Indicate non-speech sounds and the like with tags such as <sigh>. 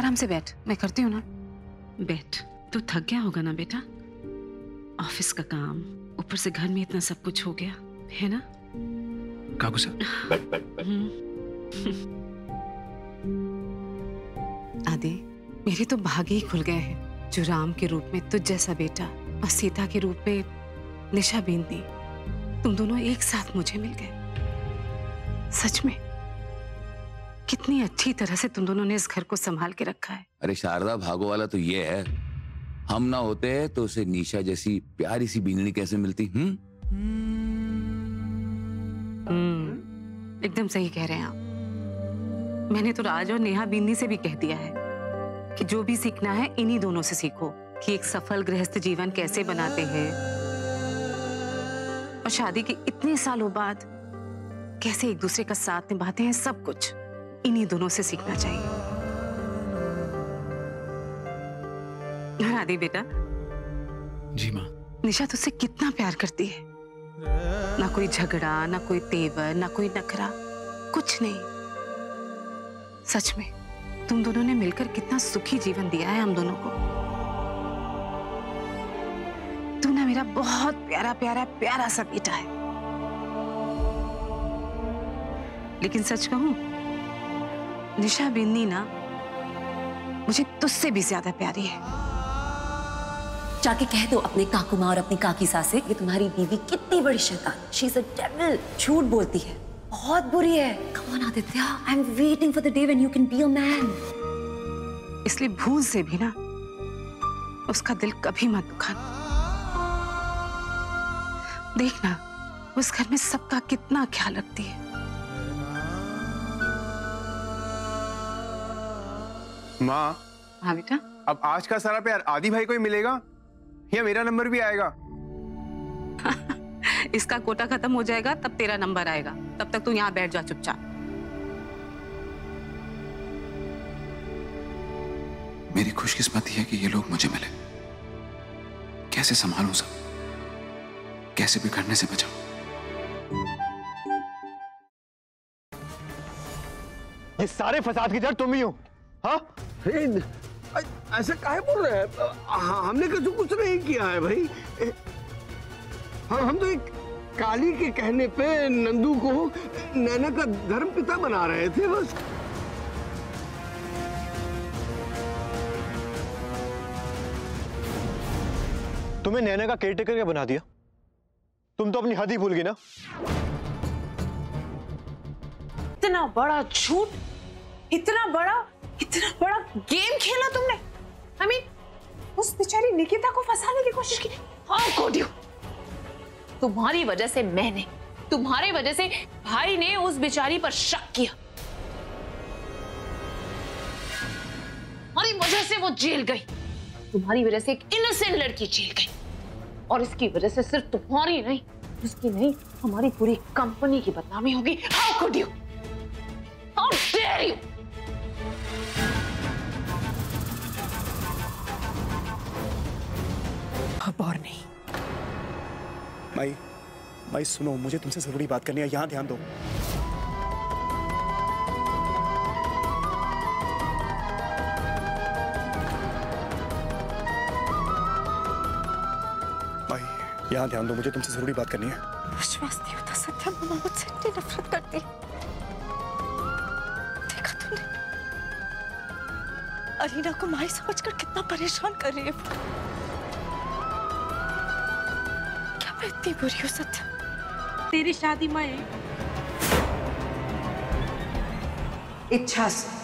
आराम से बैठ। मैं करती हूँ ना। बैठ। तू थक गया होगा ना बेटा? ऑफ़िस का काम ऊपर से घर में इतना सब कुछ हो गया है ना? काकू सर। हम्म, आदि मेरे तो भाग्य ही खुल गए हैं जो राम के रूप में तुझ जैसा बेटा और सीता के रूप में निशा बिंदी तुम दोनों एक साथ मुझे मिल गए। सच में। कितनी अच्छी तरह से तुम दोनों ने इस घर को संभाल के रखा है। अरे शारदा भागो वाला तो ये है। हम ना होते तो उसे निशा जैसी प्यारी सी बीननी कैसे मिलती हम्म? हम्म, एकदम सही कह रहे हैं आप। मैंने तो राज और नेहा बिंदी से भी कह दिया है कि जो भी सीखना है इन्हीं दोनों से सीखो कि एक सफल गृहस्थ जीवन कैसे बनाते हैं। और शादी के इतने सालों बाद कैसे एक दूसरे का साथ निभाते हैं सब कुछ। इन्हीं दोनों से सीखना चाहिए। आदि बेटा। जी माँ। निशा तुझसे कितना प्यार करती है। ना कोई झगड़ा ना कोई तेवर ना कोई नखरा कुछ नहीं। सच में तुम दोनों ने मिलकर कितना सुखी जीवन दिया है हम दोनों को। तू ना मेरा बहुत प्यारा प्यारा प्यारा सा बेटा है। लेकिन सच कहूँ निशा बिन्नी ना मुझे तुझसे भी ज़्यादा प्यारी है। जाके कह दो अपने काकू माँ और अपनी काकी सास से कि तुम्हारी बीवी कितनी बड़ी शैतान। शी इज़ अ डेविल झूठ बोलती है। बहुत बुरी है। Come on Aditya. I am waiting for the day when you can be a man इसलिए भूल से भी ना उसका दिल कभी मत दुखाना। देखना उस घर में सबका कितना ख्याल रखती है। माँ। हाँ बेटा। अब आज का सारा प्यार आदि भाई को ही मिलेगा? या मेरा नंबर भी आएगा? <laughs> इसका कोटा खत्म हो जाएगा तब तेरा नंबर आएगा। तब तक तू यहाँ बैठ जा चुपचाप। मेरी खुशकिस्मती है कि ये लोग मुझे मिले। कैसे संभालू सब? कैसे बिगड़ने से बचाऊं? ये सारे फसाद की जड़ तुम ही हो। हाँ? ऐसा काहे बोल रहे हैं? हाँ, हमने कुछ कुछ नहीं किया है भाई। हम हम तो एक काली के कहने पे नंदू को नैना का धर्म पिता बना रहे थे बस। तुम्हें नैना का केयरटेकर क्या बना दिया? तुम तो अपनी हद ही भूल गई ना। इतना बड़ा झूठ इतना बड़ा इतना बड़ा गेम खेला तुमने। आई मीन उस बेचारी निकिता को फंसाने की कोशिश की। हाउ कुड यू तुम्हारी वजह से मैंने, तुम्हारी वजह से भाई ने उस बेचारी पर शक किया। तुम्हारी वजह से वो जेल गई। तुम्हारी वजह से एक इनोसेंट लड़की जेल गई। और इसकी वजह से सिर्फ़ तुम्हारी नहीं उसकी नहीं, हमारी पूरी कंपनी की बदनामी होगी। How could you how dare you my my सुनो, मुझे तुमसे ज़रूरी बात करनी है, यहाँ ध्यान दो। माई यहाँ ध्यान दो, मुझे तुमसे ज़रूरी बात करनी है। विश्वास नहीं होता, सत्या मम्मा मुझसे इतनी नफरत करती देखा तुमने? अरीना को माई समझकर कितना परेशान कर रही है। मैं इतनी बुरी हूँ सत्य तेरी शादी में इच्छा से।